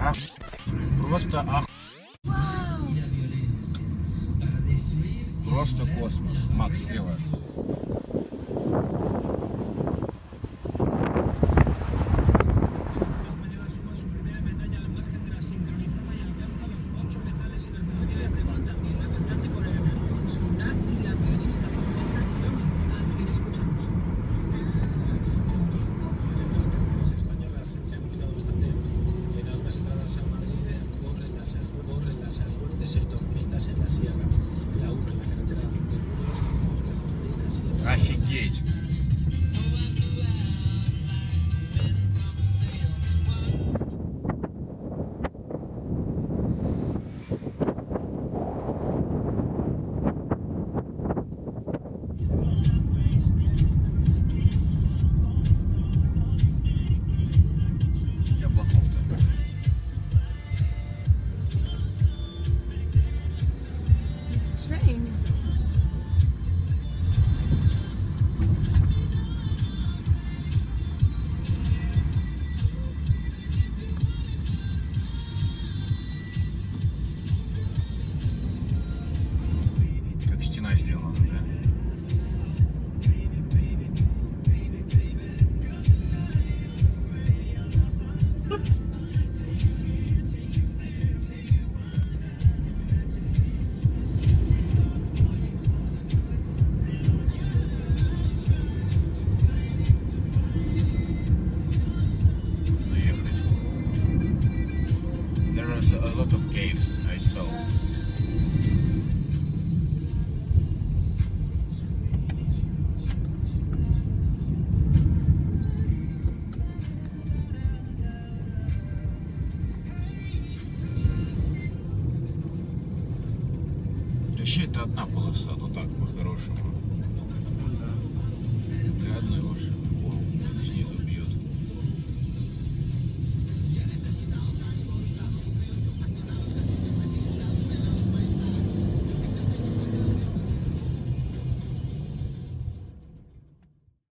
А просто ах... Просто космос. Макс, слева. También la gente. lot of caves I saw. Вообще это одна полоса, ну так, по-хорошему.